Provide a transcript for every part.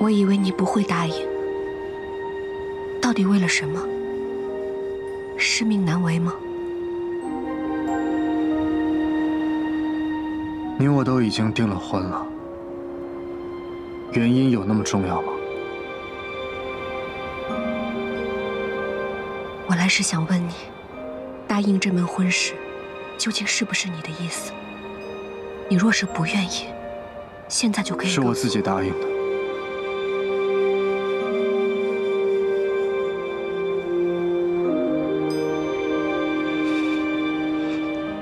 我以为你不会答应，到底为了什么？是命难违吗？你我都已经订了婚了，原因有那么重要吗？我来是想问你，答应这门婚事，究竟是不是你的意思？你若是不愿意，现在就可以。是我自己答应的。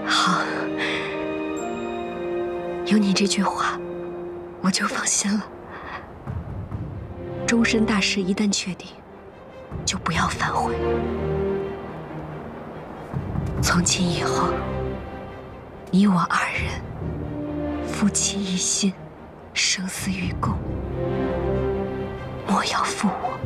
好，有你这句话，我就放心了。终身大事一旦确定，就不要反悔。从今以后，你我二人夫妻一心，生死与共，莫要负我。